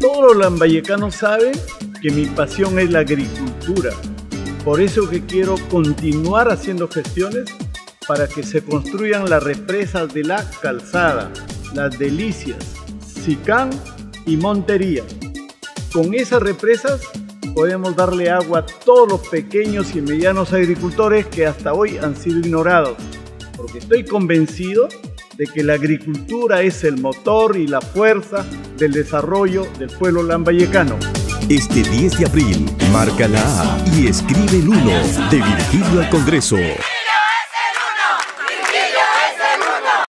Todos los lambayecanos saben que mi pasión es la agricultura. Por eso que quiero continuar haciendo gestiones para que se construyan las represas de la calzada, las delicias, Sicán y Montería. Con esas represas podemos darle agua a todos los pequeños y medianos agricultores que hasta hoy han sido ignorados, porque estoy convencido de que la agricultura es el motor y la fuerza del desarrollo del pueblo lambayecano. Este 10 de abril, marca la A y escribe el 1 de Virgilio al Congreso.